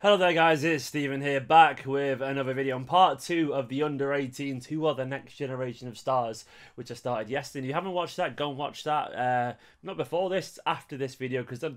Hello there guys, it's Stephen here, back with another video on part 2 of the under 18s, who are the next generation of stars, which I started yesterday. If you haven't watched that, go and watch that. Uh, not before this, after this video, because they're,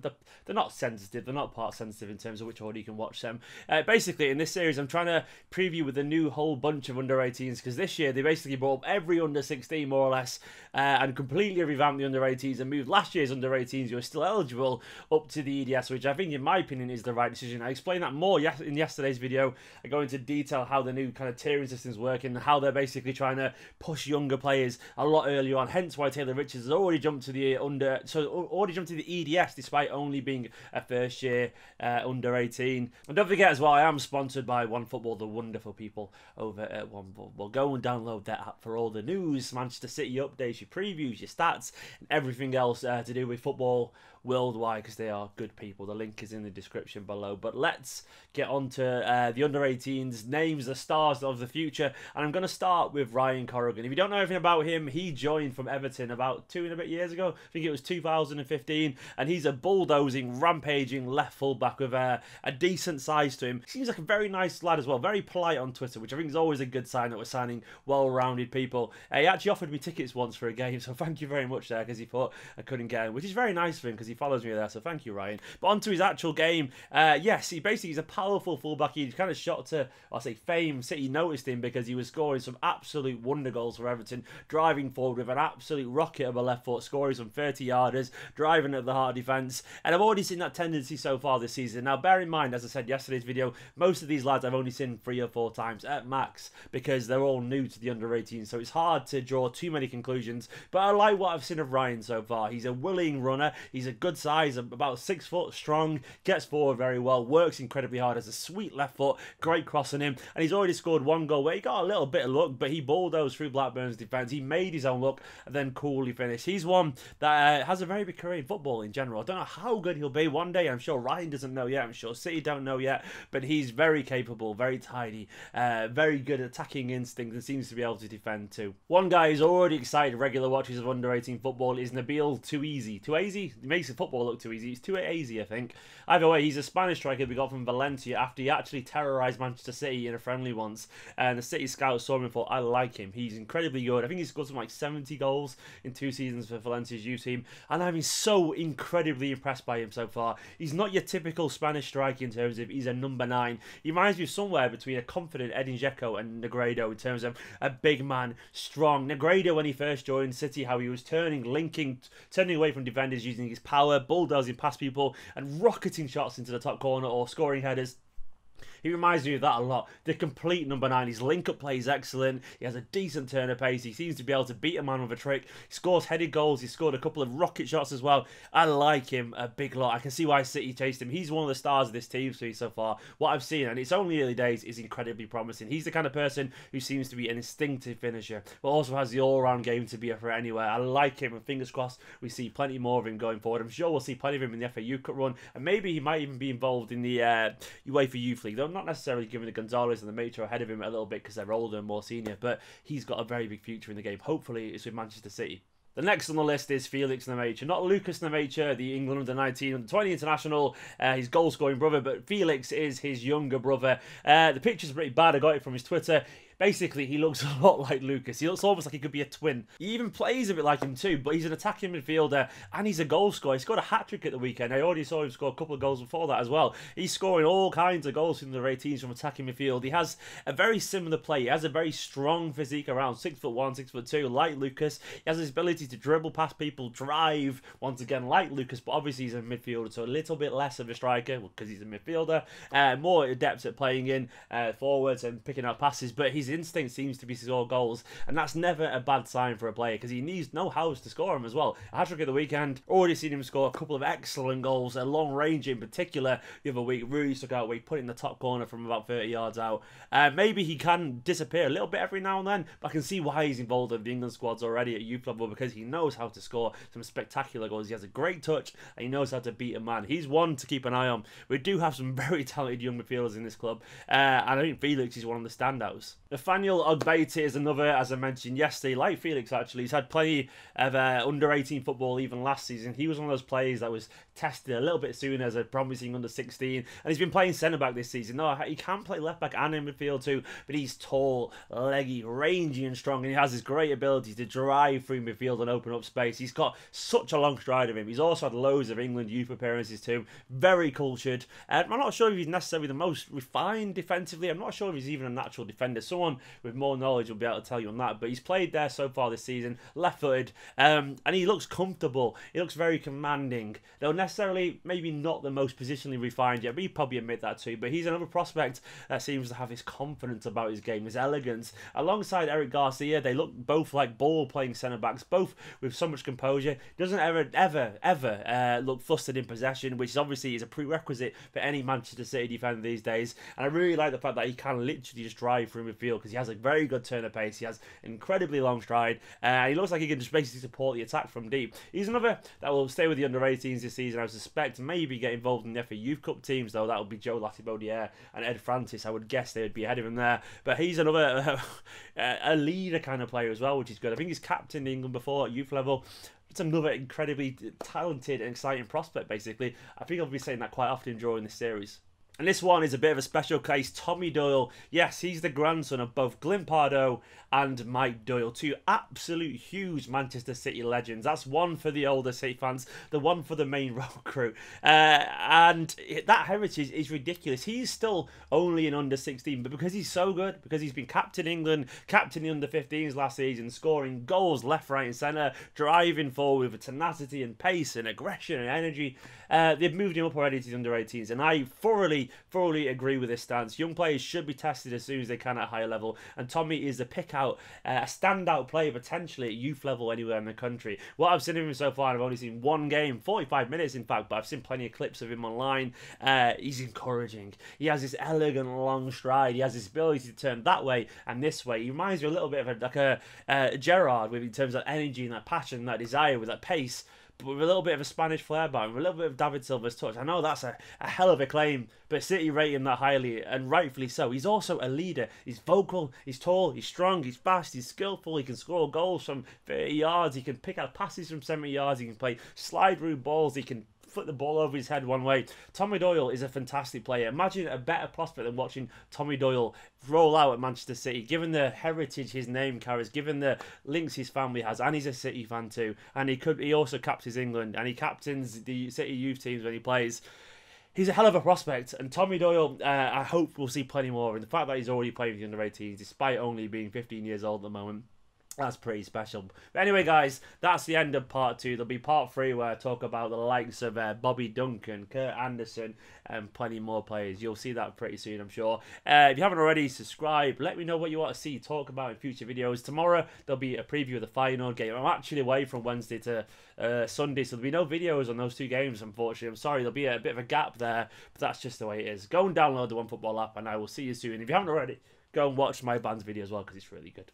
they're, not sensitive, they're not part sensitive in terms of which order you can watch them. Uh, basically, in this series, I'm trying to preview with a new whole bunch of under 18s, because this year they basically brought up every under 16 more or less, uh, and completely revamped the under 18s and moved last year's under 18s, who are still eligible, up to the EDS, which I think, in my opinion, is the right decision. I explained that more yes in yesterday's video. I go into detail how the new kind of tiering systems work and how they're basically trying to push younger players a lot earlier on. Hence why Taylor Richards has already jumped to the under, so already jumped to the EDS despite only being a first year uh, under 18. And don't forget as well, I am sponsored by One OneFootball, the wonderful people over at One OneFootball. Go and download that app for all the news, Manchester City updates, your previews, your stats, and everything else uh, to do with football worldwide because they are good people. The link is in the description below. But let's get on to uh, the under 18s, names, the stars of the future. And I'm going to start with Ryan Corrigan. If you don't know anything about him, he joined from Everton about two and a bit years ago. I think it was 2015. And he's a bulldozing, rampaging left fullback with a, a decent size to him. Seems like a very nice lad as well. Very polite on Twitter, which I think is always a good sign that we're signing well-rounded people. Uh, he actually offered me tickets once for a game, so thank you very much there because he thought I couldn't get him, which is very nice for him because he follows me there, so thank you, Ryan. But onto his actual game. Uh, yes, he basically he's a powerful fullback. He kind of shot to, I'll say, fame. City noticed him because he was scoring some absolute wonder goals for Everton, driving forward with an absolute rocket of a left foot, scoring some 30 yarders, driving at the heart defence. And I've already seen that tendency so far this season. Now, bear in mind, as I said yesterday's video, most of these lads I've only seen three or four times at max because they're all new to the under 18, so it's hard to draw too many conclusions. But I like what I've seen of Ryan so far. He's a willing runner. He's a good size about six foot strong, gets forward very well, works incredibly hard, has a sweet left foot, great crossing him, and he's already scored one goal where he got a little bit of luck, but he bulldozed through Blackburn's defence. He made his own luck and then coolly finished. He's one that uh, has a very big career in football in general. I don't know how good he'll be one day. I'm sure Ryan doesn't know yet. I'm sure City don't know yet, but he's very capable, very tidy, uh, very good attacking instinct, and seems to be able to defend too. One guy who's already excited regular watchers of under 18 football is Nabil. Touaizi. He makes the football look too easy. He's too easy, I think. Either way, he's a Spanish striker we got from Valencia after he actually terrorised Manchester City in a friendly once. And the City scouts saw him and thought, I like him. He's incredibly good. I think he's scored some like 70 goals in two seasons for Valencia's youth team. And I've been so incredibly impressed by him so far. He's not your typical Spanish striker in terms of he's a number nine. He reminds me of somewhere between a confident Edin Dzeko and Negredo in terms of a big man, strong. Negredo, when he first joined City, how he was turning, linking, turning away from defenders using his power, bulldozing past people, and rocketing shots into the top corner or scoring headers. He reminds me of that a lot. The complete number nine. His link-up play is excellent. He has a decent turn of pace. He seems to be able to beat a man with a trick. He scores headed goals. He scored a couple of rocket shots as well. I like him a big lot. I can see why City chased him. He's one of the stars of this team so far. What I've seen, and it's only early days, is incredibly promising. He's the kind of person who seems to be an instinctive finisher, but also has the all-round game to be a threat anywhere. I like him, and fingers crossed we see plenty more of him going forward. I'm sure we'll see plenty of him in the FA Youth Cup run, and maybe he might even be involved in the uh, UEFA Youth League, though not necessarily giving the Gonzalez and the Metro ahead of him a little bit because they're older and more senior, but he's got a very big future in the game. Hopefully, it's with Manchester City. The next on the list is Felix Nmecha. Not Lukas Nmecha, the England under 19, under 20 international, uh, his goal scoring brother, but Felix is his younger brother. Uh, the picture's pretty bad. I got it from his Twitter. Basically, he looks a lot like Lukas. He looks almost like he could be a twin. He even plays a bit like him too, but he's an attacking midfielder and he's a goal scorer. He scored a hat trick at the weekend. I already saw him score a couple of goals before that as well. He's scoring all kinds of goals from the 18s from attacking midfield. He has a very similar play. He has a very strong physique around six foot one, six foot two, like Lukas. He has his ability to dribble past people, drive once again like Lukas, but obviously he's a midfielder, so a little bit less of a striker because he's a midfielder. Uh, more adept at playing in uh, forwards and picking up passes, but his instinct seems to be score goals, and that's never a bad sign for a player because he needs no house to score them as well. A hat trick at the weekend, already seen him score a couple of excellent goals, a long range in particular the other week. Really stuck out he put it in the top corner from about 30 yards out. Uh, maybe he can disappear a little bit every now and then, but I can see why he's involved in the England squads already at youth level because he knows how to score some spectacular goals. He has a great touch and he knows how to beat a man. He's one to keep an eye on. We do have some very talented young midfielders in this club, uh, and I think Felix is one of the standouts. The Nathaniel Ogbeta is another, as I mentioned yesterday, like Felix actually. He's had plenty of uh, under 18 football even last season. He was one of those players that was tested a little bit sooner as a promising under 16, and he's been playing centre back this season. No, he can play left back and in midfield too, but he's tall, leggy, rangy, and strong, and he has this great ability to drive through midfield and open up space. He's got such a long stride of him. He's also had loads of England youth appearances too. Very cultured. Uh, I'm not sure if he's necessarily the most refined defensively. I'm not sure if he's even a natural defender. Someone with more knowledge will be able to tell you on that. But he's played there so far this season, left-footed, um, and he looks comfortable. He looks very commanding. Though necessarily maybe not the most positionally refined yet, but he probably admit that too. But he's another prospect that seems to have his confidence about his game, his elegance. Alongside Eric Garcia, they look both like ball-playing centre backs, both with so much composure. Doesn't ever, ever, ever uh, look flustered in possession, which obviously is a prerequisite for any Manchester City defender these days. And I really like the fact that he can literally just drive through midfield because he has a very good turn of pace. He has incredibly long stride. Uh, he looks like he can just basically support the attack from deep. He's another that will stay with the under 18s this season. I suspect maybe get involved in the FA Youth Cup teams though. That would be Joe Latibeaudiere and Ed Francis. I would guess they would be ahead of him there. But he's another uh, a leader kind of player as well, which is good. I think he's captained England before at youth level it's another incredibly talented and exciting prospect, basically. I think I'll be saying that quite often during this series. And this one is a bit of a special case. Tommy Doyle, yes, he's the grandson of both Glyn Pardoe and Mike Doyle, two absolute huge Manchester City legends. That's one for the older City fans, the one for the Maine road crew. Uh, and that heritage is ridiculous. He's still only an under 16, but because he's so good, because he's been captain England, captain the under 15s last season, scoring goals left, right, and centre, driving forward with tenacity and pace and aggression and energy, uh, they've moved him up already to the under 18s. And I thoroughly thoroughly agree with this stance. Young players should be tested as soon as they can at a higher level, and Tommy is a pick out, uh, a standout player potentially at youth level anywhere in the country. What I've seen of him so far, I've only seen one game, 45 minutes in fact, but I've seen plenty of clips of him online. Uh, he's encouraging. He has this elegant long stride. He has this ability to turn that way and this way. He reminds me a little bit of a, like a uh, Gerrard with in terms of energy and that passion, and that desire with that pace but with a little bit of a Spanish flair him, with a little bit of David Silva's touch. I know that's a, a hell of a claim, but City rate him that highly, and rightfully so. He's also a leader. He's vocal, he's tall, he's strong, he's fast, he's skillful, he can score goals from 30 yards, he can pick out passes from 70 yards, he can play slide through balls, he can flip the ball over his head one way. Tommy Doyle is a fantastic player. Imagine a better prospect than watching Tommy Doyle roll out at Manchester City, given the heritage his name carries, given the links his family has, and he's a City fan too. And he could he also captains England and he captains the City youth teams when he plays he's a hell of a prospect. And Tommy Doyle, uh, I hope we'll see plenty more. And the fact that he's already playing with the under 18s, despite only being 15 years old at the moment, that's pretty special. But anyway, guys, that's the end of part two. There'll be part three where I talk about the likes of uh, Bobby Duncan, Kurt Anderson, and plenty more players. You'll see that pretty soon, I'm sure. Uh, if you haven't already, subscribe. Let me know what you want to see talk about in future videos. Tomorrow, there'll be a preview of the final game. I'm actually away from Wednesday to uh, Sunday, so there'll be no videos on those two games, unfortunately. I'm sorry, there'll be a bit of a gap there, but that's just the way it is. Go and download the OneFootball app, and I will see you soon. If you haven't already, go and watch my band's video as well, because it's really good.